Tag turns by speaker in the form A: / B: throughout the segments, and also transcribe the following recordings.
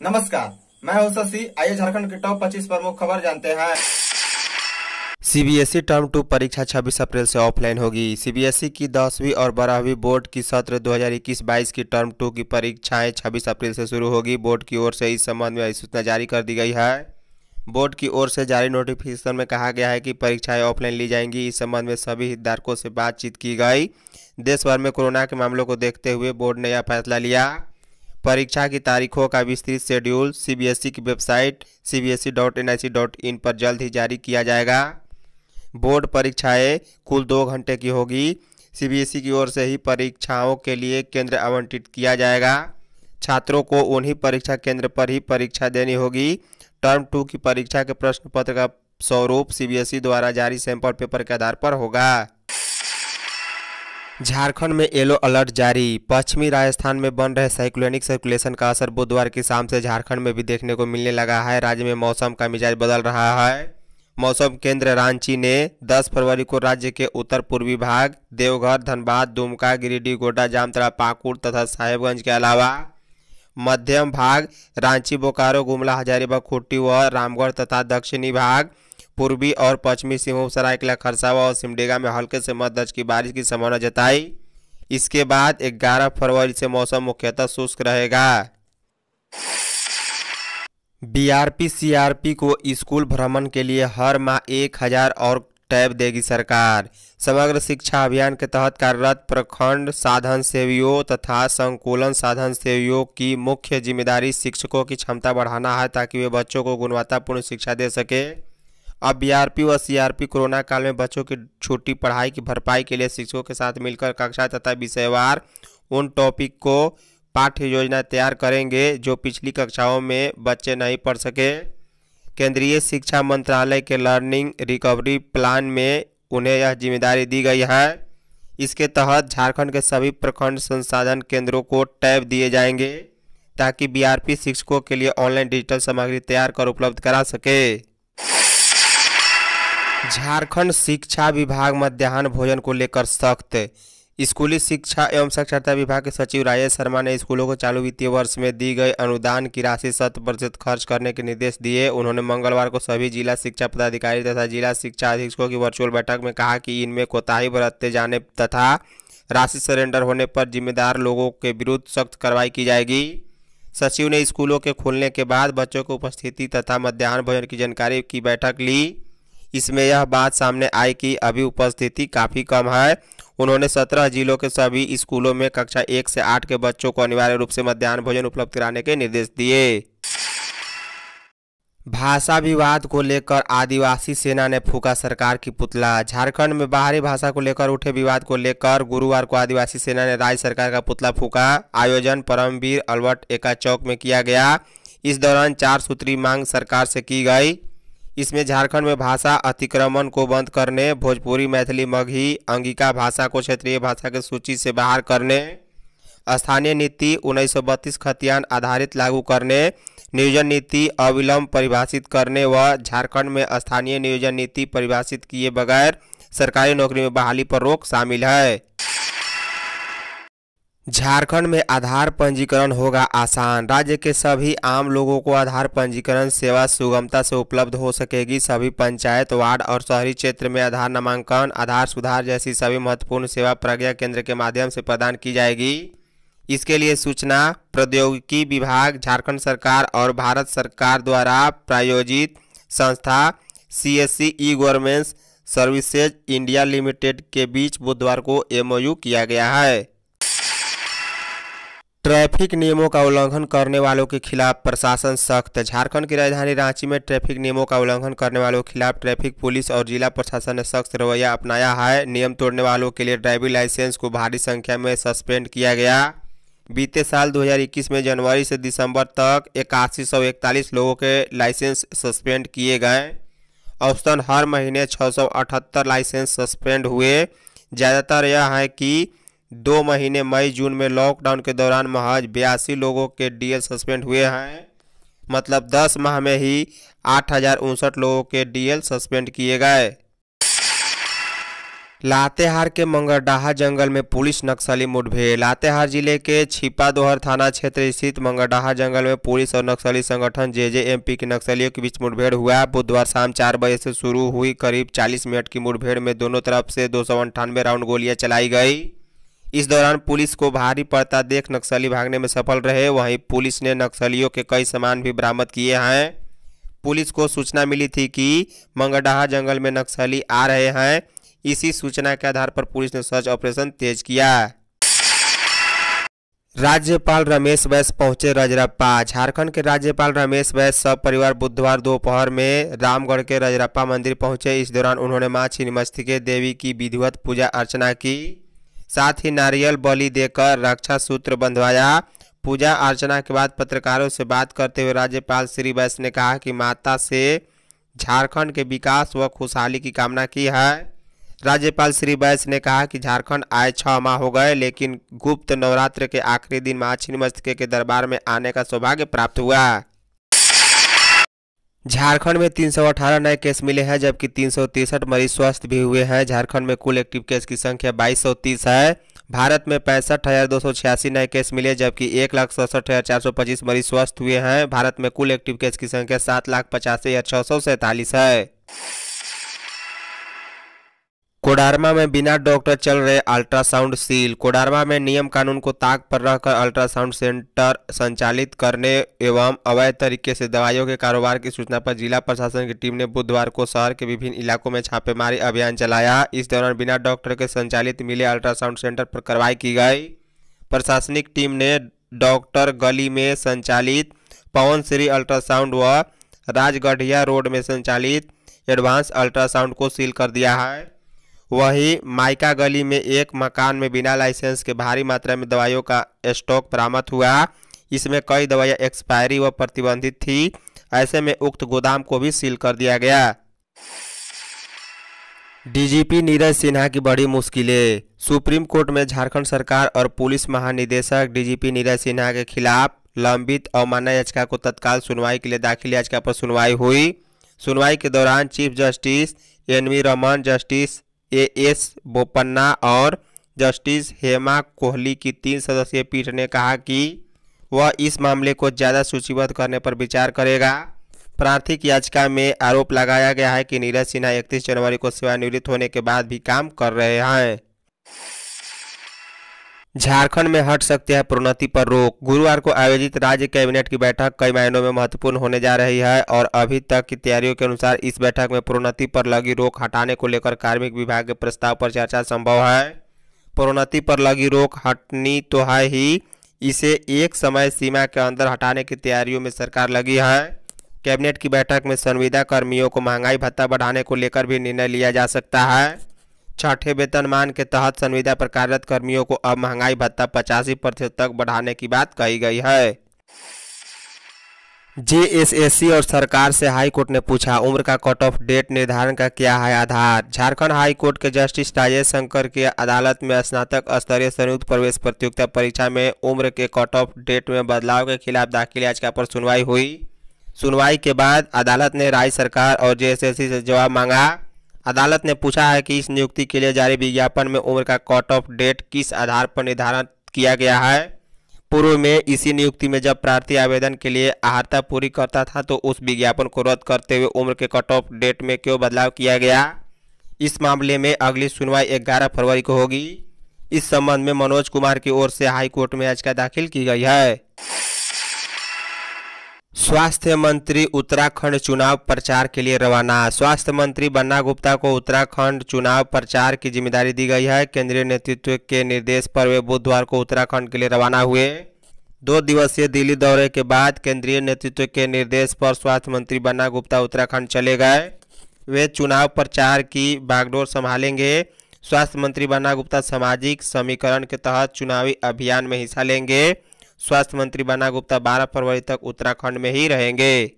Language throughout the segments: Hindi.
A: नमस्कार, मैं हूँ शशि। आइए झारखंड की टॉप 25 प्रमुख खबर जानते हैं।
B: सीबीएसई टर्म टू परीक्षा 26 अप्रैल से ऑफलाइन होगी। सीबीएसई की दसवीं और बारहवीं बोर्ड की सत्र 2021-22 की टर्म टू की परीक्षाएँ 26 अप्रैल से शुरू होगी। बोर्ड की ओर से इस संबंध में अधिसूचना जारी कर दी गई है। बोर्ड की ओर से जारी नोटिफिकेशन में कहा गया है कि परीक्षाएँ ऑफलाइन ली जाएँगी। इस संबंध में सभी हितधारकों से बातचीत की गई। देश भर में कोरोना के मामलों को देखते हुए बोर्ड ने यह फैसला लिया। परीक्षा की तारीखों का विस्तृत शेड्यूल सीबीएसई की वेबसाइट cbse.nic.in पर जल्द ही जारी किया जाएगा। बोर्ड परीक्षाएँ कुल दो घंटे की होगी। सीबीएसई की ओर से ही परीक्षाओं के लिए केंद्र आवंटित किया जाएगा। छात्रों को उन्हीं परीक्षा केंद्र पर ही परीक्षा देनी होगी। टर्म टू की परीक्षा के प्रश्न पत्र का स्वरूप सीबीएसई द्वारा जारी सैंपल पेपर के आधार पर होगा। झारखंड में येलो अलर्ट जारी। पश्चिमी राजस्थान में बन रहे साइक्लोनिक सर्कुलेशन का असर बुधवार की शाम से झारखंड में भी देखने को मिलने लगा है। राज्य में मौसम का मिजाज बदल रहा है। मौसम केंद्र रांची ने 10 फरवरी को राज्य के उत्तर पूर्वी भाग, देवघर, धनबाद, दुमका, गिरिडीह, गोड्डा जामतरा पाकुड़ तथा साहेबगंज के अलावा मध्यम भाग, रांची, बोकारो, गुमला, हजारीबाग खुट्टी व रामगढ़ तथा दक्षिणी भाग पूर्वी और पश्चिमी सिंहभूम सरायकला खरसावा और सिमडेगा में हल्के से मध्य दर्ज की बारिश की संभावना जताई। इसके बाद 11 फरवरी से मौसम मुख्यतः शुष्क रहेगा। बीआरपी, सीआरपी को स्कूल भ्रमण के लिए हर माह एक हज़ार और टैब देगी सरकार। समग्र शिक्षा अभियान के तहत कार्यरत प्रखंड साधन सेवियों तथा संकुलन साधन सेवियों की मुख्य ज़िम्मेदारी शिक्षकों की क्षमता बढ़ाना है ताकि वे बच्चों को गुणवत्तापूर्ण शिक्षा दे सके। अब बीआरपी व सीआरपी कोरोना काल में बच्चों की छुट्टी, पढ़ाई की भरपाई के लिए शिक्षकों के साथ मिलकर कक्षा तथा विषयवार उन टॉपिक को पाठ्य योजना तैयार करेंगे जो पिछली कक्षाओं में बच्चे नहीं पढ़ सके। केंद्रीय शिक्षा मंत्रालय के लर्निंग रिकवरी प्लान में उन्हें यह ज़िम्मेदारी दी गई है। इसके तहत झारखंड के सभी प्रखंड संसाधन केंद्रों को टैब दिए जाएँगे ताकि बीआरपी शिक्षकों के लिए ऑनलाइन डिजिटल सामग्री तैयार कर उपलब्ध करा सके। झारखंड शिक्षा विभाग मध्याह्न भोजन को लेकर सख्त। स्कूली शिक्षा एवं साक्षरता विभाग के सचिव राजेश शर्मा ने स्कूलों को चालू वित्तीय वर्ष में दी गई अनुदान की राशि शत प्रतिशत खर्च करने के निर्देश दिए। उन्होंने मंगलवार को सभी जिला शिक्षा पदाधिकारी तथा जिला शिक्षा अधीक्षकों की वर्चुअल बैठक में कहा कि इनमें कोताही बरतते जाने तथा राशि सरेंडर होने पर जिम्मेदार लोगों के विरुद्ध सख्त कार्रवाई की जाएगी। सचिव ने स्कूलों के खुलने के बाद बच्चों की उपस्थिति तथा मध्याह्न भोजन की जानकारी की बैठक ली। इसमें यह बात सामने आई कि अभी उपस्थिति काफ़ी कम है। उन्होंने सत्रह जिलों के सभी स्कूलों में कक्षा एक से आठ के बच्चों को अनिवार्य रूप से मध्यान्ह भोजन उपलब्ध कराने के निर्देश दिए। भाषा विवाद को लेकर आदिवासी सेना ने फूका सरकार की पुतला। झारखंड में बाहरी भाषा को लेकर उठे विवाद को लेकर गुरुवार को आदिवासी सेना ने राज्य सरकार का पुतला फूका। आयोजन परमवीर अल्बर्ट एका चौक में किया गया। इस दौरान चार सूत्री मांग सरकार से की गई। इसमें झारखंड में भाषा अतिक्रमण को बंद करने, भोजपुरी मैथिली मगही अंगिका भाषा को क्षेत्रीय भाषा के सूची से बाहर करने, स्थानीय नीति 1932 खतियान आधारित लागू करने, नियोजन नीति अविलंब परिभाषित करने व झारखंड में स्थानीय नियोजन नीति परिभाषित किए बगैर सरकारी नौकरी में बहाली पर रोक शामिल है। झारखंड में आधार पंजीकरण होगा आसान। राज्य के सभी आम लोगों को आधार पंजीकरण सेवा सुगमता से उपलब्ध हो सकेगी। सभी पंचायत, वार्ड और शहरी क्षेत्र में आधार नामांकन, आधार सुधार जैसी सभी महत्वपूर्ण सेवा प्रज्ञा केंद्र के माध्यम से प्रदान की जाएगी। इसके लिए सूचना प्रौद्योगिकी विभाग, झारखंड सरकार और भारत सरकार द्वारा प्रायोजित संस्था C S C E government services India limited के बीच बुधवार को एमओयू किया गया है। ट्रैफ़िक नियमों का उल्लंघन करने वालों के खिलाफ प्रशासन सख्त। झारखंड की राजधानी रांची में ट्रैफ़िक नियमों का उल्लंघन करने वालों के खिलाफ ट्रैफ़िक पुलिस और जिला प्रशासन ने सख्त रवैया अपनाया है। नियम तोड़ने वालों के लिए ड्राइविंग लाइसेंस को भारी संख्या में सस्पेंड किया गया। बीते साल 2021 में जनवरी से दिसंबर तक इक्यासी लोगों के लाइसेंस सस्पेंड किए गए। औसतन हर महीने छः सौ अठहत्तर लाइसेंस सस्पेंड हुए। ज़्यादातर यह है कि दो महीने मई, जून में लॉकडाउन के दौरान महज बयासी लोगों के डीएल सस्पेंड हुए हैं। मतलब दस माह में ही आठ हज़ार उनसठ लोगों के डीएल सस्पेंड किए गए। लातेहार के मंगरडाहा जंगल में पुलिस नक्सली मुठभेड़। लातेहार ज़िले के छिपादोहर थाना क्षेत्र स्थित मंगरडाहा जंगल में पुलिस और नक्सली संगठन जेजेएमपी के नक्सलियों के बीच मुठभेड़ हुआ। बुधवार शाम चार बजे से शुरू हुई करीब 40 मिनट की मुठभेड़ में दोनों तरफ़ से दो राउंड गोलियाँ चलाई गई। इस दौरान पुलिस को भारी पड़ता देख नक्सली भागने में सफल रहे। वहीं पुलिस ने नक्सलियों के कई सामान भी बरामद किए हैं। पुलिस को सूचना मिली थी कि मंगरडाहा जंगल में नक्सली आ रहे हैं। इसी सूचना के आधार पर पुलिस ने सर्च ऑपरेशन तेज किया। राज्यपाल रमेश बैस पहुँचे रजरप्पा। झारखंड के राज्यपाल रमेश बैस सब परिवार बुधवार दोपहर में रामगढ़ के रजरप्पा मंदिर पहुँचे। इस दौरान उन्होंने माँ छिन्नमस्तिके देवी की विधिवत पूजा अर्चना की। साथ ही नारियल बलि देकर रक्षा सूत्र बंधवाया। पूजा अर्चना के बाद पत्रकारों से बात करते हुए राज्यपाल श्री बैस ने कहा कि माता से झारखंड के विकास व खुशहाली की कामना की है। राज्यपाल श्री बैस ने कहा कि झारखंड आए छह माह हो गए, लेकिन गुप्त नवरात्र के आखिरी दिन माँ छिन्नमस्तिके के दरबार में आने का सौभाग्य प्राप्त हुआ। झारखंड में 318 नए केस मिले हैं, जबकि तीन मरीज़ स्वस्थ भी हुए हैं। झारखंड में कुल एक्टिव केस की संख्या 2230 है। भारत में पैंसठ हज़ार दो सौ छियासी नए केस मिले, जबकि एक लाख सड़सठ हज़ार चार सौ पच्चीस मरीज़ स्वस्थ हुए हैं। भारत में कुल एक्टिव केस की संख्या सात लाख पचासी हज़ार छः सौ सैंतालीस है। कोडारमा में बिना डॉक्टर चल रहे अल्ट्रासाउंड सील। कोडारमा में नियम कानून को ताक पर रखकर अल्ट्रासाउंड सेंटर संचालित करने एवं अवैध तरीके से दवाइयों के कारोबार की सूचना पर जिला प्रशासन की टीम ने बुधवार को शहर के विभिन्न इलाकों में छापेमारी अभियान चलाया। इस दौरान बिना डॉक्टर के संचालित मिले अल्ट्रासाउंड सेंटर पर कार्रवाई की गई। प्रशासनिक टीम ने डॉक्टर गली में संचालित पवन श्री अल्ट्रासाउंड व राजगढ़िया रोड में संचालित एडवांस अल्ट्रासाउंड को सील कर दिया है। वहीं माइका गली में एक मकान में बिना लाइसेंस के भारी मात्रा में दवाइयों का स्टॉक बरामद हुआ। इसमें कई दवाइयाँ एक्सपायरी व प्रतिबंधित थी। ऐसे में उक्त गोदाम को भी सील कर दिया गया। डीजीपी नीरज सिन्हा की बड़ी मुश्किलें। सुप्रीम कोर्ट में झारखंड सरकार और पुलिस महानिदेशक डीजीपी नीरज सिन्हा के खिलाफ लंबित अवमानना याचिका को तत्काल सुनवाई के लिए दाखिल याचिका पर सुनवाई हुई। सुनवाई के दौरान chief justice N V Ramana, justice A S Bopanna और जस्टिस हेमा कोहली की तीन सदस्यीय पीठ ने कहा कि वह इस मामले को ज़्यादा सूचीबद्ध करने पर विचार करेगा। प्रार्थिक याचिका में आरोप लगाया गया है कि नीरज सिन्हा 31 जनवरी को सेवानिवृत्त होने के बाद भी काम कर रहे हैं। झारखंड में हट सकते हैं प्रोन्नति पर रोक। गुरुवार को आयोजित राज्य कैबिनेट की बैठक कई मायनों में महत्वपूर्ण होने जा रही है और अभी तक की तैयारियों के अनुसार इस बैठक में प्रोन्नति पर लगी रोक हटाने को लेकर कार्मिक विभाग के प्रस्ताव पर चर्चा संभव है। प्रोन्नति पर लगी रोक हटनी तो है ही, इसे एक समय सीमा के अंदर हटाने की तैयारियों में सरकार लगी है। कैबिनेट की बैठक में संविदा कर्मियों को महँगाई भत्ता बढ़ाने को लेकर भी निर्णय लिया जा सकता है। छठे वेतनमान के तहत संविदा पर कार्यरत कर्मियों को अब महँगाई भत्ता पचासी प्रतिशत तक बढ़ाने की बात कही गई है। जेएसएससी और सरकार से हाई कोर्ट ने पूछा, उम्र का कट ऑफ़ डेट निर्धारण का क्या है आधार? झारखंड हाई कोर्ट के जस्टिस राजेश शंकर की अदालत में स्नातक स्तरीय संयुक्त प्रवेश प्रतियोगिता परीक्षा में उम्र के कट ऑफ़ डेट में बदलाव के खिलाफ दाखिल याचिका पर सुनवाई हुई। सुनवाई के बाद अदालत ने राज्य सरकार और जेएसएससी से जवाब मांगा। अदालत ने पूछा है कि इस नियुक्ति के लिए जारी विज्ञापन में उम्र का कट ऑफ़ डेट किस आधार पर निर्धारण किया गया है? पूर्व में इसी नियुक्ति में जब प्रार्थी आवेदन के लिए आहारता पूरी करता था तो उस विज्ञापन को रद्द करते हुए उम्र के कट ऑफ़ डेट में क्यों बदलाव किया गया? इस मामले में अगली सुनवाई 11 फरवरी को होगी। इस संबंध में मनोज कुमार की ओर से हाई कोर्ट में याचिका दाखिल की गई है। स्वास्थ्य मंत्री उत्तराखंड चुनाव प्रचार के लिए रवाना। स्वास्थ्य मंत्री बन्ना गुप्ता को उत्तराखंड चुनाव प्रचार की ज़िम्मेदारी दी गई है। केंद्रीय नेतृत्व के निर्देश पर वे बुधवार को उत्तराखंड के लिए रवाना हुए। दो दिवसीय दिल्ली दौरे के बाद केंद्रीय नेतृत्व के निर्देश पर स्वास्थ्य मंत्री बन्ना गुप्ता उत्तराखंड चले गए। वे चुनाव प्रचार की बागडोर संभालेंगे। स्वास्थ्य मंत्री बन्ना गुप्ता सामाजिक समीकरण के तहत चुनावी अभियान में हिस्सा लेंगे। स्वास्थ्य मंत्री बन्ना गुप्ता 12 फरवरी तक उत्तराखंड में ही रहेंगे।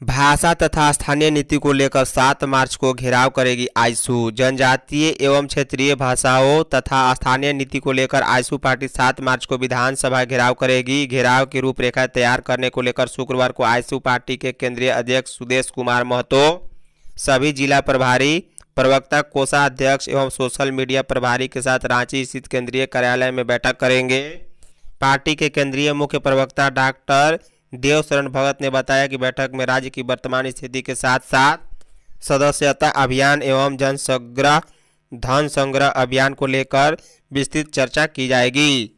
B: भाषा तथा स्थानीय नीति को लेकर 7 मार्च को घेराव करेगी आईसू। जनजातीय एवं क्षेत्रीय भाषाओं तथा स्थानीय नीति को लेकर आईसू पार्टी 7 मार्च को विधानसभा घेराव करेगी। घेराव की रूपरेखा तैयार करने को लेकर शुक्रवार को आईसू पार्टी के केंद्रीय अध्यक्ष सुदेश कुमार महतो, सभी जिला प्रभारी प्रवक्ता, कोषाध्यक्ष एवं सोशल मीडिया प्रभारी के साथ रांची स्थित केंद्रीय कार्यालय में बैठक करेंगे। पार्टी के केंद्रीय मुख्य प्रवक्ता डॉक्टर देव शरण भगत ने बताया कि बैठक में राज्य की वर्तमान स्थिति के साथ साथ सदस्यता अभियान एवं जन संग्रह धन संग्रह अभियान को लेकर विस्तृत चर्चा की जाएगी।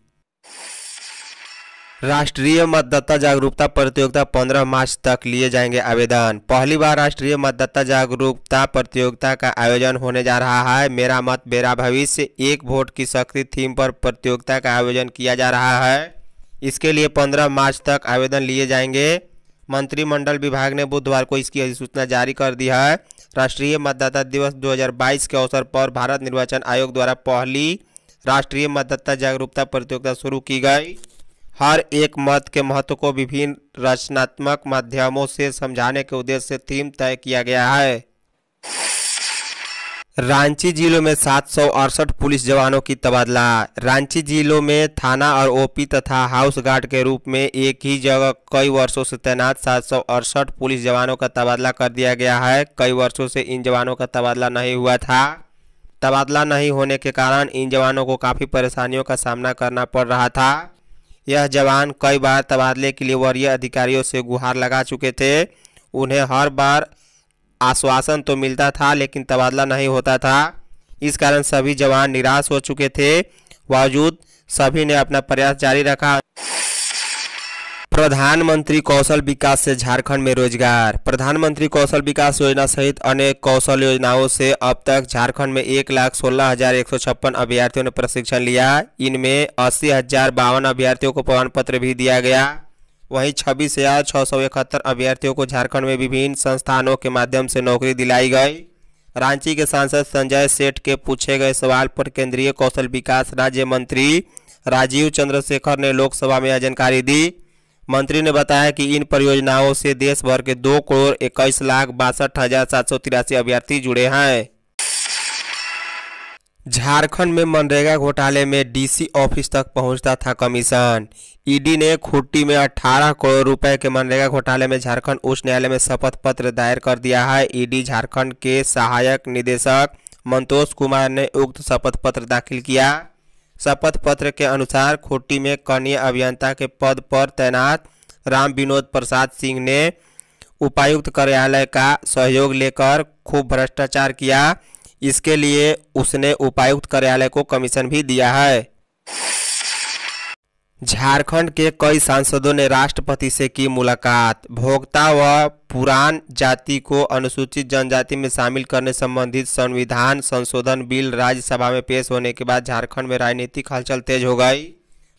B: राष्ट्रीय मतदाता जागरूकता प्रतियोगिता 15 मार्च तक लिए जाएँगे आवेदन। पहली बार राष्ट्रीय मतदाता जागरूकता प्रतियोगिता का आयोजन होने जा रहा है। मेरा मत मेरा भविष्य, एक वोट की शक्ति थीम पर प्रतियोगिता का आयोजन किया जा रहा है। इसके लिए 15 मार्च तक आवेदन लिए जाएँगे। मंत्रिमंडल विभाग ने बुधवार को इसकी अधिसूचना जारी कर दी है। राष्ट्रीय मतदाता दिवस 2022 के अवसर पर भारत निर्वाचन आयोग द्वारा पहली राष्ट्रीय मतदाता जागरूकता प्रतियोगिता शुरू की गई। हर एक मत के महत्व को विभिन्न रचनात्मक माध्यमों से समझाने के उद्देश्य से थीम तय किया गया है। रांची जिलों में सात सौ अड़सठ पुलिस जवानों की तबादला। रांची जिलों में थाना और ओपी तथा हाउस गार्ड के रूप में एक ही जगह कई वर्षों से तैनात सात सौ अड़सठ पुलिस जवानों का तबादला कर दिया गया है। कई वर्षों से इन जवानों का तबादला नहीं हुआ था। तबादला नहीं होने के कारण इन जवानों को काफ़ी परेशानियों का सामना करना पड़ रहा था। यह जवान कई बार तबादले के लिए वरीय अधिकारियों से गुहार लगा चुके थे। उन्हें हर बार आश्वासन तो मिलता था, लेकिन तबादला नहीं होता था। इस कारण सभी जवान निराश हो चुके थे। बावजूद सभी ने अपना प्रयास जारी रखा। प्रधानमंत्री कौशल विकास से झारखंड में रोज़गार। प्रधानमंत्री कौशल विकास योजना सहित अनेक कौशल योजनाओं से अब तक झारखंड में एक लाख सोलह हज़ार एक सौ छप्पन अभ्यर्थियों ने प्रशिक्षण लिया। इनमें अस्सी हज़ार बावन अभ्यर्थियों को प्रमाण पत्र भी दिया गया। वहीं छब्बीस हज़ार छः सौ इकहत्तर अभ्यर्थियों को झारखंड में विभिन्न संस्थानों के माध्यम से नौकरी दिलाई गई। रांची के सांसद संजय सेठ के पूछे गए सवाल पर केंद्रीय कौशल विकास राज्य मंत्री राजीव चंद्रशेखर ने लोकसभा में यह जानकारी दी। मंत्री ने बताया कि इन परियोजनाओं से देश भर के दो करोड़ इक्कीस लाख बासठ हज़ार सात सौ तिरासी अभ्यर्थी जुड़े हैं। झारखंड में मनरेगा घोटाले में डीसी ऑफ़िस तक पहुँचता था कमीशन। ईडी ने खुट्टी में 18 करोड़ रुपए के मनरेगा घोटाले में झारखंड उच्च न्यायालय में शपथ पत्र दायर कर दिया है। ईडी झारखंड के सहायक निदेशक मंतोष कुमार ने उक्त शपथ पत्र दाखिल किया। शपथ पत्र के अनुसार खुट्टी में कनीय अभियंता के पद पर तैनात राम विनोद प्रसाद सिंह ने उपायुक्त कार्यालय का सहयोग लेकर खूब भ्रष्टाचार किया। इसके लिए उसने उपायुक्त कार्यालय को कमीशन भी दिया है। झारखंड के कई सांसदों ने राष्ट्रपति से की मुलाकात। भोक्ता व पुरान जाति को अनुसूचित जनजाति में शामिल करने संबंधित संविधान संशोधन बिल राज्यसभा में पेश होने के बाद झारखंड में राजनीतिक हलचल तेज हो गई।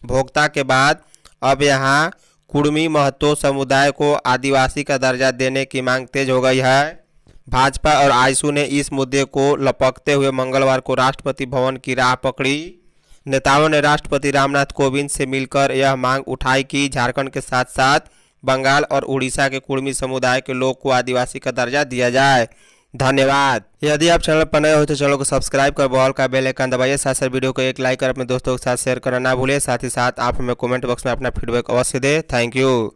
B: भोक्ता के बाद अब यहाँ कुर्मी महतो समुदाय को आदिवासी का दर्जा देने की मांग तेज हो गई है। भाजपा और आयसू ने इस मुद्दे को लपकते हुए मंगलवार को राष्ट्रपति भवन की राह पकड़ी। नेताओं ने राष्ट्रपति रामनाथ कोविंद से मिलकर यह मांग उठाई कि झारखंड के साथ साथ बंगाल और उड़ीसा के कुर्मी समुदाय के लोग को आदिवासी का दर्जा दिया जाए। धन्यवाद। यदि आप चैनल पर नए हो तो चैनल को सब्सक्राइब कर बॉल का बेल आइकन दबाइए, साथ साथ वीडियो को एक लाइक कर अपने दोस्तों के साथ शेयर करना ना भूलिए। साथ ही साथ आप हमें कमेंट बॉक्स में अपना फीडबैक अवश्य दें। Thank you.